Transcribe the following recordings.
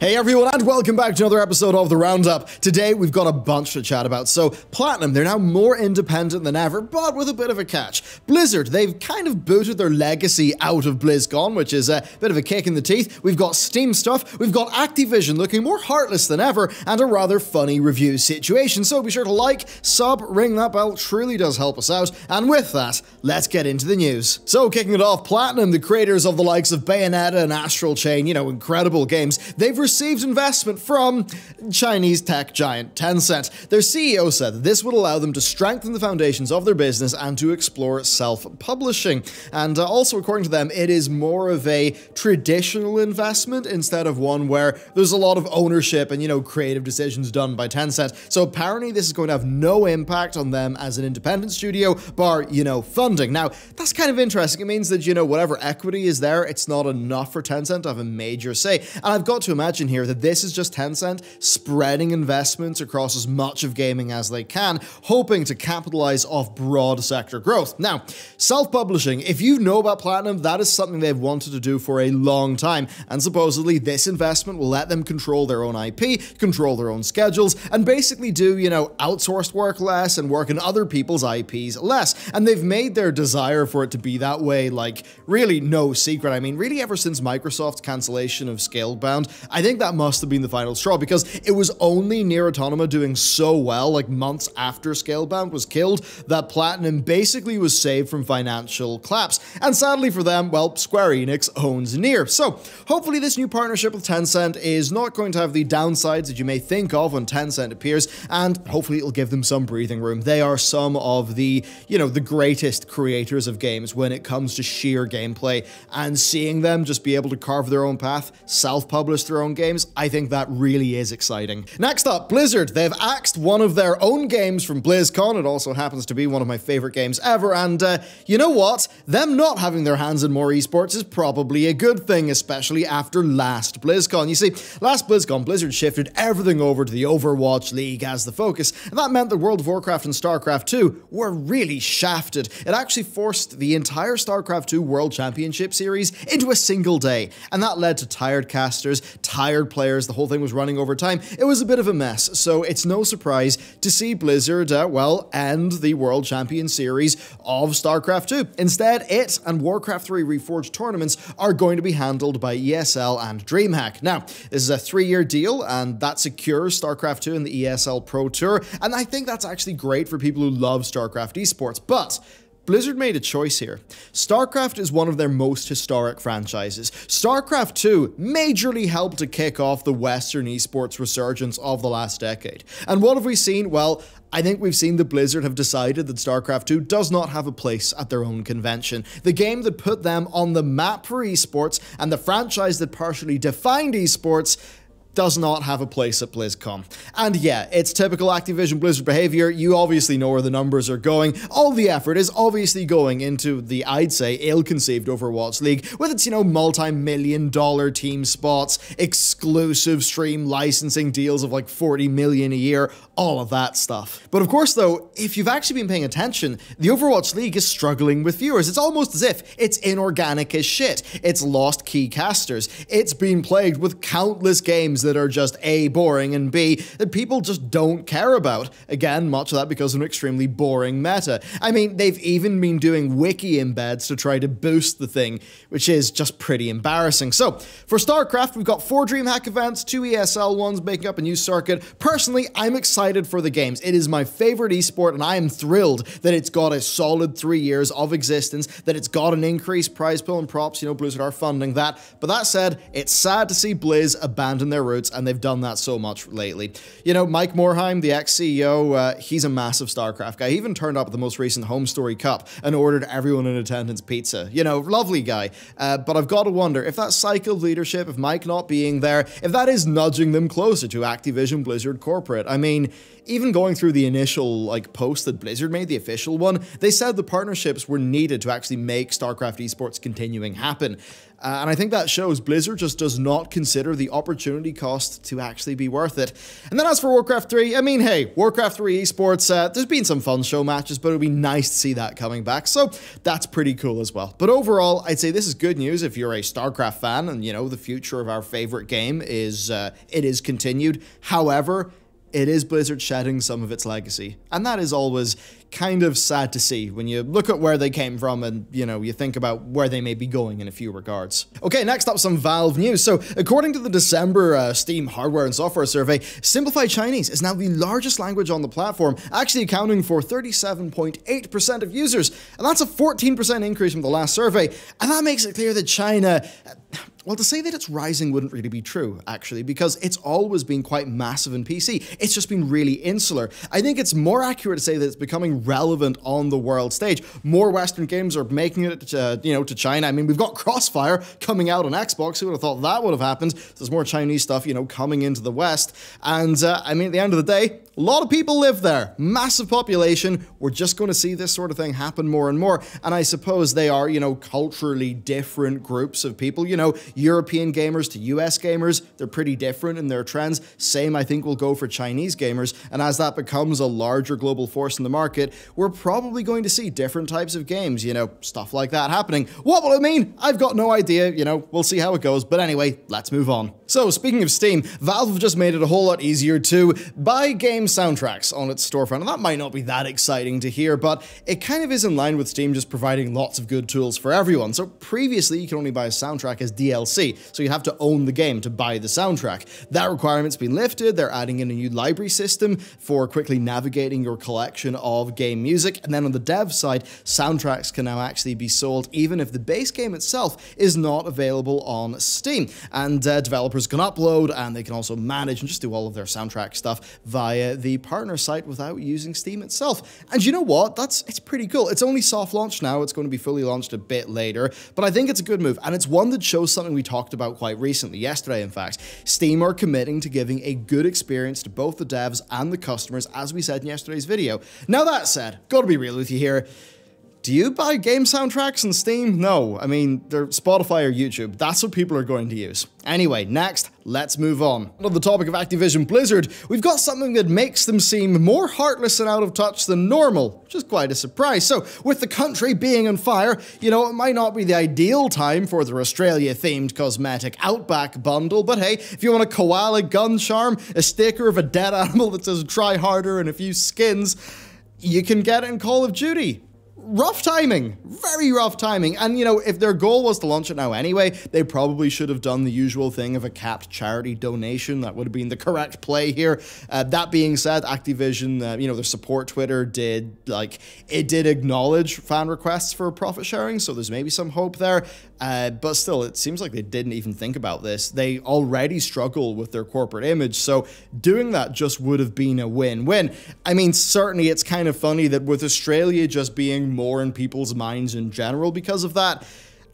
Hey everyone, and welcome back to another episode of The Roundup. Today we've got a bunch to chat about. So, Platinum, they're now more independent than ever, but with a bit of a catch. Blizzard, they've kind of booted their legacy out of BlizzCon, which is a bit of a kick in the teeth. We've got Steam stuff, we've got Activision looking more heartless than ever, and a rather funny review situation. So be sure to like, sub, ring that bell, truly does help us out. And with that, let's get into the news. So, kicking it off, Platinum, the creators of the likes of Bayonetta and Astral Chain, you know, incredible games, they've received investment from Chinese tech giant Tencent. Their CEO said this would allow them to strengthen the foundations of their business and to explore self-publishing. And uh, also, according to them, it is more of a traditional investment instead of one where there's a lot of ownership and, you know, creative decisions done by Tencent. So apparently this is going to have no impact on them as an independent studio, bar, you know, funding. Now, that's kind of interesting. It means that, you know, whatever equity is there, it's not enough for Tencent to have a major say. And I've got to imagine here that this is just Tencent spreading investments across as much of gaming as they can, hoping to capitalize off broad sector growth. Now, self-publishing, if you know about Platinum, that is something they've wanted to do for a long time, and supposedly this investment will let them control their own IP, control their own schedules, and basically do, you know, outsourced work less and work in other people's IPs less. And they've made their desire for it to be that way, like, really no secret. I mean, really ever since Microsoft's cancellation of Scalebound, I think that must have been the final straw because it was only NieR Automata doing so well, like months after Scalebound was killed, that Platinum basically was saved from financial collapse. And sadly for them, well, Square Enix owns NieR. So hopefully this new partnership with Tencent is not going to have the downsides that you may think of when Tencent appears, and hopefully it'll give them some breathing room. They are some of the, you know, the greatest creators of games when it comes to sheer gameplay, and seeing them just be able to carve their own path, self-publish their own games, I think that really is exciting. Next up, Blizzard. They've axed one of their own games from BlizzCon. It also happens to be one of my favorite games ever. And uh, you know what? Them not having their hands in more esports is probably a good thing, especially after last BlizzCon. You see, last BlizzCon, Blizzard shifted everything over to the Overwatch League as the focus. And that meant that World of Warcraft and StarCraft 2 were really shafted. It actually forced the entire StarCraft 2 World Championship series into a single day. And that led to tired casters, tired players players, the whole thing was running over time. It was a bit of a mess, so it's no surprise to see Blizzard, uh, well, end the World Champion Series of StarCraft 2. Instead, it and Warcraft 3 Reforged tournaments are going to be handled by ESL and DreamHack. Now, this is a three-year deal, and that secures StarCraft 2 in the ESL Pro Tour, and I think that's actually great for people who love StarCraft esports, but Blizzard made a choice here. StarCraft is one of their most historic franchises. StarCraft 2 majorly helped to kick off the Western esports resurgence of the last decade. And what have we seen? Well, I think we've seen that Blizzard have decided that StarCraft 2 does not have a place at their own convention. The game that put them on the map for esports and the franchise that partially defined esports does not have a place at BlizzCon. And yeah, it's typical Activision Blizzard behavior. You obviously know where the numbers are going. All the effort is obviously going into the, I'd say, ill-conceived Overwatch League with its, you know, multi-million dollar team spots, exclusive stream licensing deals of like 40 million a year, all of that stuff. But of course, though, if you've actually been paying attention, the Overwatch League is struggling with viewers. It's almost as if it's inorganic as shit. It's lost key casters. It's been plagued with countless games that are just A, boring, and B, that people just don't care about. Again, much of that because of an extremely boring meta. I mean, they've even been doing wiki embeds to try to boost the thing, which is just pretty embarrassing. So, for StarCraft, we've got four DreamHack events, two ESL ones making up a new circuit. Personally, I'm excited for the games. It is my favorite esport, and I am thrilled that it's got a solid three years of existence, that it's got an increased prize pool and props. You know, Blizzard are funding that. But that said, it's sad to see Blizz abandon their roots and they've done that so much lately. You know, Mike Morhaime, the ex-CEO, uh, he's a massive StarCraft guy. He even turned up at the most recent HomeStory Cup and ordered everyone in attendance pizza. You know, lovely guy. Uh, but I've got to wonder if that cycle of leadership, if Mike not being there, if that is nudging them closer to Activision Blizzard corporate. I mean, even going through the initial like post that Blizzard made, the official one, they said the partnerships were needed to actually make StarCraft esports continuing happen. Uh, and I think that shows Blizzard just does not consider the opportunity cost to actually be worth it. And then as for Warcraft 3, I mean, hey, Warcraft 3 esports, uh, there's been some fun show matches, but it would be nice to see that coming back. So that's pretty cool as well. But overall, I'd say this is good news if you're a StarCraft fan and, you know, the future of our favorite game is, uh, it is continued. However, it is Blizzard shedding some of its legacy. And that is always kind of sad to see when you look at where they came from and, you know, you think about where they may be going in a few regards. Okay, next up, some Valve news. So, according to the December uh, Steam hardware and software survey, Simplified Chinese is now the largest language on the platform, actually accounting for 37.8% of users. And that's a 14% increase from the last survey. And that makes it clear that China well, to say that it's rising wouldn't really be true, actually, because it's always been quite massive in PC. It's just been really insular. I think it's more accurate to say that it's becoming relevant on the world stage. More Western games are making it, to, you know, to China. I mean, we've got Crossfire coming out on Xbox. Who would have thought that would have happened? There's more Chinese stuff, you know, coming into the West. And uh, I mean, at the end of the day, a lot of people live there. Massive population. We're just going to see this sort of thing happen more and more. And I suppose they are, you know, culturally different groups of people. You know, European gamers to US gamers, they're pretty different in their trends. Same, I think, will go for Chinese gamers. And as that becomes a larger global force in the market, we're probably going to see different types of games, you know, stuff like that happening. What will it mean? I've got no idea. You know, we'll see how it goes. But anyway, let's move on. So, speaking of Steam, Valve have just made it a whole lot easier to buy game soundtracks on its storefront. And that might not be that exciting to hear, but it kind of is in line with Steam just providing lots of good tools for everyone. So, previously, you could only buy a soundtrack as DLC, so you have to own the game to buy the soundtrack. That requirement's been lifted. They're adding in a new library system for quickly navigating your collection of game music. And then on the dev side, soundtracks can now actually be sold even if the base game itself is not available on Steam. And uh, developers can upload and they can also manage and just do all of their soundtrack stuff via the partner site without using Steam itself. And you know what? That's it's pretty cool. It's only soft launched now. It's going to be fully launched a bit later, but I think it's a good move and it's one that shows something we talked about quite recently, yesterday in fact. Steam are committing to giving a good experience to both the devs and the customers as we said in yesterday's video. Now that said, got to be real with you here. Do you buy game soundtracks on Steam? No. I mean, they're Spotify or YouTube. That's what people are going to use. Anyway, next, let's move on. On the topic of Activision Blizzard, we've got something that makes them seem more heartless and out of touch than normal, which is quite a surprise. So, with the country being on fire, you know, it might not be the ideal time for their Australia-themed cosmetic Outback bundle, but hey, if you want a koala gun charm, a sticker of a dead animal that says try harder, and a few skins, you can get it in Call of Duty rough timing, very rough timing. And you know, if their goal was to launch it now anyway, they probably should have done the usual thing of a capped charity donation. That would have been the correct play here. Uh, that being said, Activision, uh, you know, their support Twitter did like it did acknowledge fan requests for profit sharing, so there's maybe some hope there. Uh, but still, it seems like they didn't even think about this. They already struggle with their corporate image, so doing that just would have been a win-win. I mean, certainly it's kind of funny that with Australia just being more in people's minds in general because of that,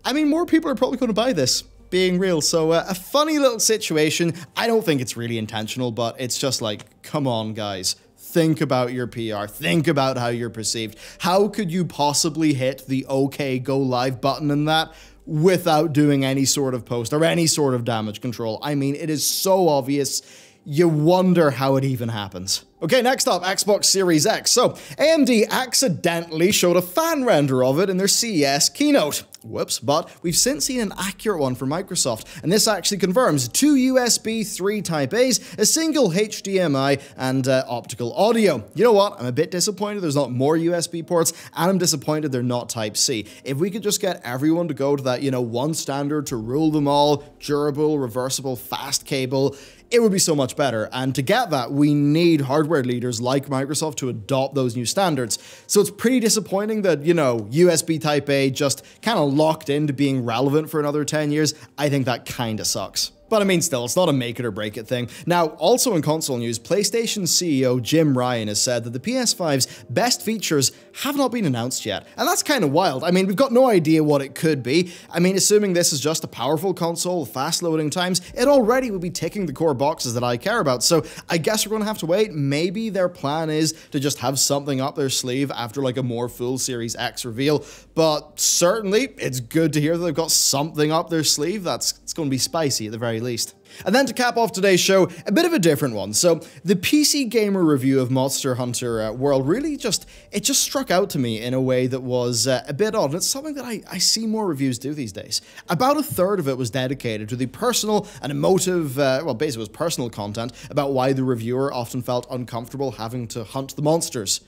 I mean, more people are probably going to buy this being real. So uh, a funny little situation. I don't think it's really intentional, but it's just like, come on, guys. Think about your PR. Think about how you're perceived. How could you possibly hit the OK go live button in that without doing any sort of post or any sort of damage control. I mean, it is so obvious, you wonder how it even happens. Okay, next up, Xbox Series X. So, AMD accidentally showed a fan render of it in their CES keynote. Whoops, but we've since seen an accurate one from Microsoft, and this actually confirms two USB 3 Type A's, a single HDMI, and uh, optical audio. You know what? I'm a bit disappointed there's not more USB ports, and I'm disappointed they're not Type C. If we could just get everyone to go to that, you know, one standard to rule them all, durable, reversible, fast cable, it would be so much better. And to get that, we need hardware leaders like Microsoft to adopt those new standards. So it's pretty disappointing that, you know, USB Type A just kind of locked into being relevant for another 10 years. I think that kind of sucks. But I mean, still, it's not a make it or break it thing. Now, also in console news, PlayStation CEO Jim Ryan has said that the PS5's best features have not been announced yet. And that's kind of wild. I mean, we've got no idea what it could be. I mean, assuming this is just a powerful console, fast loading times, it already would be ticking the core boxes that I care about. So I guess we're going to have to wait. Maybe their plan is to just have something up their sleeve after like a more full Series X reveal. But certainly, it's good to hear that they've got something up their sleeve. That's it's going to be spicy at the very very least. And then to cap off today's show, a bit of a different one. So the PC Gamer review of Monster Hunter uh, World really just, it just struck out to me in a way that was uh, a bit odd. And it's something that I, I see more reviews do these days. About a third of it was dedicated to the personal and emotive, uh, well, basically it was personal content about why the reviewer often felt uncomfortable having to hunt the monsters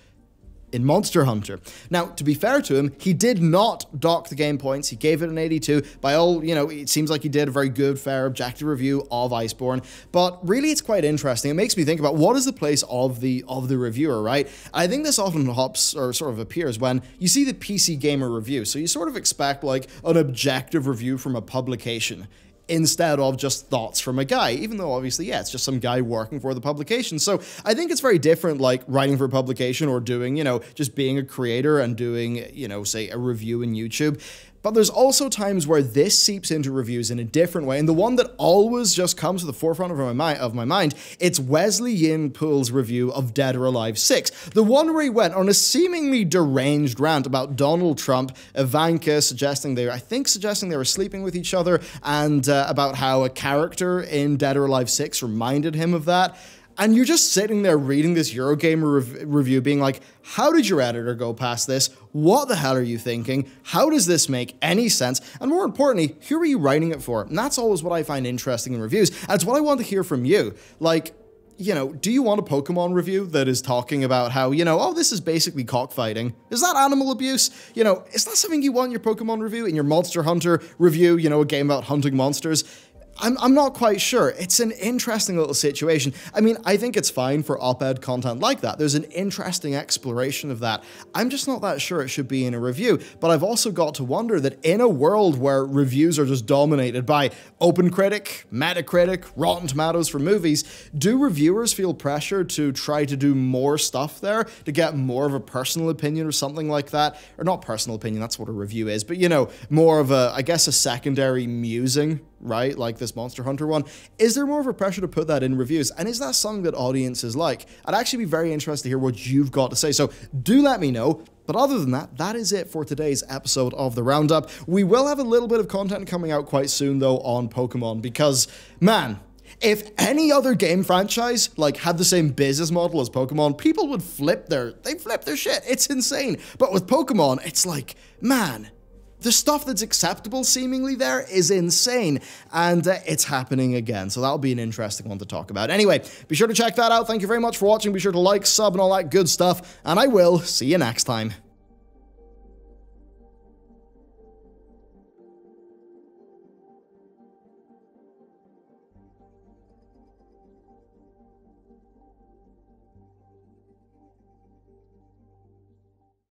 in Monster Hunter. Now, to be fair to him, he did not dock the game points. He gave it an 82. By all, you know, it seems like he did a very good, fair, objective review of Iceborne. But really, it's quite interesting. It makes me think about what is the place of the of the reviewer, right? I think this often hops or sort of appears when you see the PC Gamer review. So you sort of expect like an objective review from a publication instead of just thoughts from a guy, even though obviously, yeah, it's just some guy working for the publication. So I think it's very different, like writing for a publication or doing, you know, just being a creator and doing, you know, say a review in YouTube. But there's also times where this seeps into reviews in a different way, and the one that always just comes to the forefront of my, mind, of my mind, it's Wesley Yin-Poole's review of Dead or Alive 6. The one where he went on a seemingly deranged rant about Donald Trump, Ivanka suggesting they, I think suggesting they were sleeping with each other, and uh, about how a character in Dead or Alive 6 reminded him of that. And you're just sitting there reading this Eurogamer rev- review, being like, how did your editor go past this? What the hell are you thinking? How does this make any sense? And more importantly, who are you writing it for? And that's always what I find interesting in reviews. And it's what I want to hear from you. Like, you know, do you want a Pokemon review that is talking about how, you know, oh, this is basically cockfighting? Is that animal abuse? You know, is that something you want in your Pokemon review, in your Monster Hunter review, you know, a game about hunting monsters? I'm, I'm not quite sure. It's an interesting little situation. I mean, I think it's fine for op ed content like that. There's an interesting exploration of that. I'm just not that sure it should be in a review. But I've also got to wonder that in a world where reviews are just dominated by OpenCritic, Metacritic, Rotten Tomatoes for movies, do reviewers feel pressure to try to do more stuff there to get more of a personal opinion or something like that? Or not personal opinion, that's what a review is, but you know, more of a, I guess, a secondary musing right? Like this Monster Hunter one. Is there more of a pressure to put that in reviews? And is that something that audiences like? I'd actually be very interested to hear what you've got to say. So do let me know. But other than that, that is it for today's episode of the Roundup. We will have a little bit of content coming out quite soon, though, on Pokemon, because, man, if any other game franchise like had the same business model as Pokemon, people would flip their they flip their shit. It's insane. But with Pokemon, it's like, man, the stuff that's acceptable seemingly there is insane, and uh, it's happening again. So that'll be an interesting one to talk about. Anyway, be sure to check that out. Thank you very much for watching. Be sure to like, sub, and all that good stuff, and I will see you next time.